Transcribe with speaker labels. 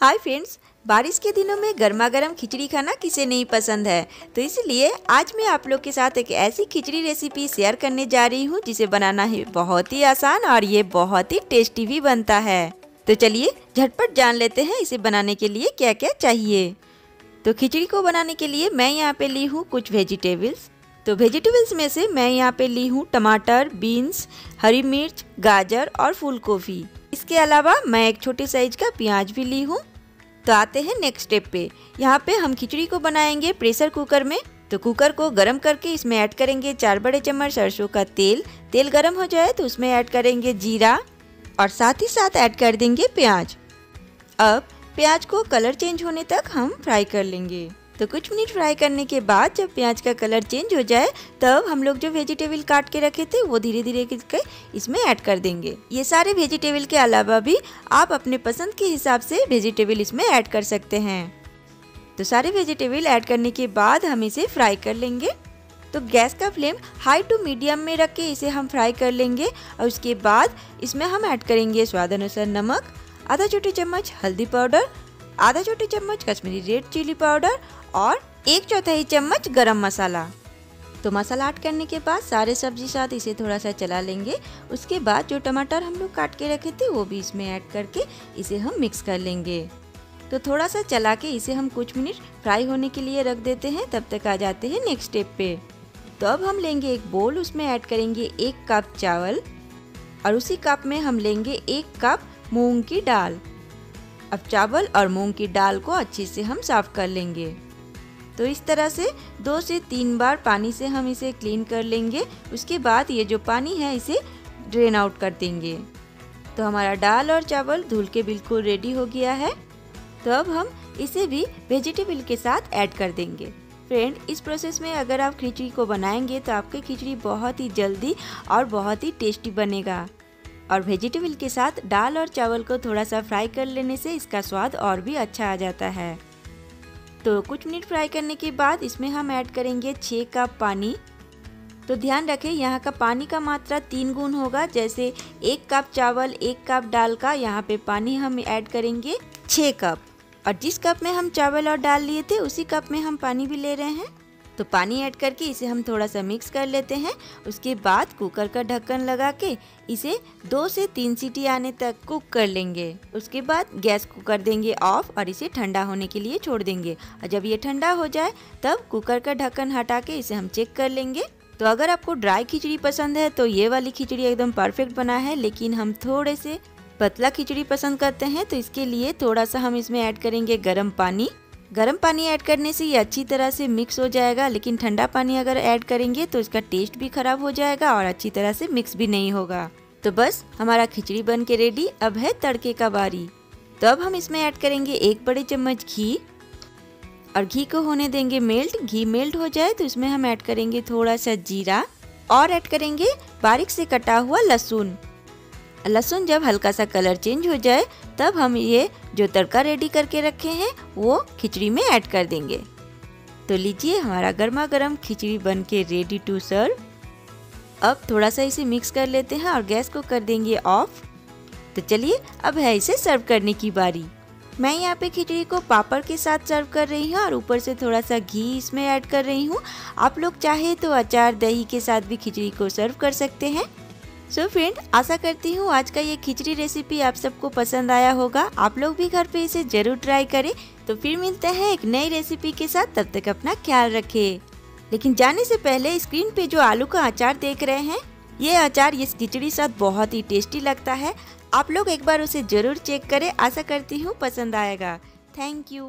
Speaker 1: Hi friends, बारिश के दिनों में गर्मा गर्म खिचड़ी खाना किसे नहीं पसंद है? तो इसलिए आज मैं आप लोग के साथ एक ऐसी खिचड़ी रेसिपी शेयर करने जा रही हूँ, जिसे बनाना है बहुत ही आसान और ये बहुत ही टेस्टी भी बनता है। तो चलिए, झटपट जान लेते हैं इसे बनाने के लिए क्या क्या चाहिए। तो खिचड़ी को बनाने के लिए मैं यहाँ पे ली हूँ कुछ वेजिटेबल्स तो वेजिटेबल्स में से मैं यहाँ पे ली हूँ टमाटर बीन्स हरी मिर्च, गाजर और फूल गोभी इसके अलावा मैं एक छोटे साइज़ का प्याज भी ली हूँ। तो आते हैं नेक्स्ट स्टेप पे। यहाँ पे हम खिचड़ी को बनाएँगे प्रेशर कुकर में। तो कुकर को गरम करके इसमें ऐड करेंगे चार बड़े चम्मच सरसों का तेल। तेल गरम हो जाए तो उसमें ऐड करेंगे जीरा और साथ ही साथ ऐड कर देंगे प्याज। अब प्याज को कलर चेंज होने तक हम फ्राई कर लेंगे। तो कुछ मिनट फ्राई करने के बाद जब प्याज का कलर चेंज हो जाए, तब हम लोग जो वेजिटेबल काट के रखे थे, वो धीरे धीरे करके इसमें ऐड कर देंगे। ये सारे वेजिटेबल के अलावा भी आप अपने पसंद के हिसाब से वेजिटेबल इसमें ऐड कर सकते हैं। तो सारे वेजिटेबल ऐड करने के बाद हम इसे फ्राई कर लेंगे। तो गैस का फ्लेम हाई टू मीडियम में रख के इसे हम फ्राई कर लेंगे और उसके बाद इसमें हम ऐड करेंगे स्वाद अनुसार नमक, आधा छोटी चम्मच हल्दी पाउडर आधा छोटी चम्मच कश्मीरी रेड चिली पाउडर और एक चौथाई चम्मच गरम मसाला। तो मसाला ऐड करने के बाद सारे सब्ज़ी साथ इसे थोड़ा सा चला लेंगे। उसके बाद जो टमाटर हम लोग काट के रखे थे, वो भी इसमें ऐड करके इसे हम मिक्स कर लेंगे। तो थोड़ा सा चला के इसे हम कुछ मिनट फ्राई होने के लिए रख देते हैं। तब तक आ जाते हैं नेक्स्ट स्टेप पे। तो अब हम लेंगे एक बोल उसमें ऐड करेंगे एक कप चावल और उसी कप में हम लेंगे एक कप मूंग की दाल। अब चावल और मूंग की दाल को अच्छे से हम साफ़ कर लेंगे। तो इस तरह से दो से तीन बार पानी से हम इसे क्लीन कर लेंगे। उसके बाद ये जो पानी है, इसे ड्रेन आउट कर देंगे। तो हमारा दाल और चावल धुल के बिल्कुल रेडी हो गया है। तो अब हम इसे भी वेजिटेबल के साथ ऐड कर देंगे। फ्रेंड इस प्रोसेस में अगर आप खिचड़ी को बनाएँगे तो आपकी खिचड़ी बहुत ही जल्दी और बहुत ही टेस्टी बनेगा। और वेजिटेबल के साथ दाल और चावल को थोड़ा सा फ्राई कर लेने से इसका स्वाद और भी अच्छा आ जाता है। तो कुछ मिनट फ्राई करने के बाद इसमें हम ऐड करेंगे छः कप पानी। तो ध्यान रखें, यहाँ का पानी का मात्रा तीन गुण होगा, जैसे एक कप चावल, एक कप दाल का, यहाँ पे पानी हम ऐड करेंगे छः कप और जिस कप में हम चावल और दाल लिए थे, उसी कप में हम पानी भी ले रहे हैं। तो पानी ऐड करके इसे हम थोड़ा सा मिक्स कर लेते हैं। उसके बाद कुकर का ढक्कन लगा के इसे दो से तीन सीटी आने तक कुक कर लेंगे। उसके बाद गैस को कर देंगे ऑफ़ और इसे ठंडा होने के लिए छोड़ देंगे। और जब ये ठंडा हो जाए, तब कुकर का ढक्कन हटा के इसे हम चेक कर लेंगे। तो अगर आपको ड्राई खिचड़ी पसंद है तो ये वाली खिचड़ी एकदम परफेक्ट बना है, लेकिन हम थोड़े से पतला खिचड़ी पसंद करते हैं तो इसके लिए थोड़ा सा हम इसमें ऐड करेंगे गर्म पानी। गर्म पानी ऐड करने से ये अच्छी तरह से मिक्स हो जाएगा, लेकिन ठंडा पानी अगर ऐड करेंगे तो इसका टेस्ट भी खराब हो जाएगा और अच्छी तरह से मिक्स भी नहीं होगा। तो बस, हमारा खिचड़ी बन के रेडी अब है तड़के का बारी। तो अब हम इसमें ऐड करेंगे एक बड़े चम्मच घी। और घी को होने देंगे मेल्ट घी मेल्ट हो जाए तो इसमें हम ऐड करेंगे थोड़ा सा जीरा और ऐड करेंगे बारीक से कटा हुआ लहसुन। लहसुन जब हल्का सा कलर चेंज हो जाए, तब हम ये जो तड़का रेडी करके रखे हैं, वो खिचड़ी में ऐड कर देंगे। तो लीजिए हमारा गर्मा गर्म खिचड़ी बन के रेडी टू सर्व अब थोड़ा सा इसे मिक्स कर लेते हैं और गैस को कर देंगे ऑफ़ तो चलिए, अब है इसे सर्व करने की बारी। मैं यहाँ पे खिचड़ी को पापड़ के साथ सर्व कर रही हूँ और ऊपर से थोड़ा सा घी इसमें ऐड कर रही हूँ। आप लोग चाहे तो अचार, दही के साथ भी खिचड़ी को सर्व कर सकते हैं। सो so फ्रेंड आशा करती हूँ आज का ये खिचड़ी रेसिपी आप सबको पसंद आया होगा। आप लोग भी घर पे इसे ज़रूर ट्राई करें। तो फिर मिलते हैं एक नई रेसिपी के साथ। तब तक अपना ख्याल रखें। लेकिन जाने से पहले स्क्रीन पे जो आलू का अचार देख रहे हैं, ये अचार इस खिचड़ी साथ बहुत ही टेस्टी लगता है। आप लोग एक बार उसे ज़रूर चेक करें। आशा करती हूँ पसंद आएगा। Thank you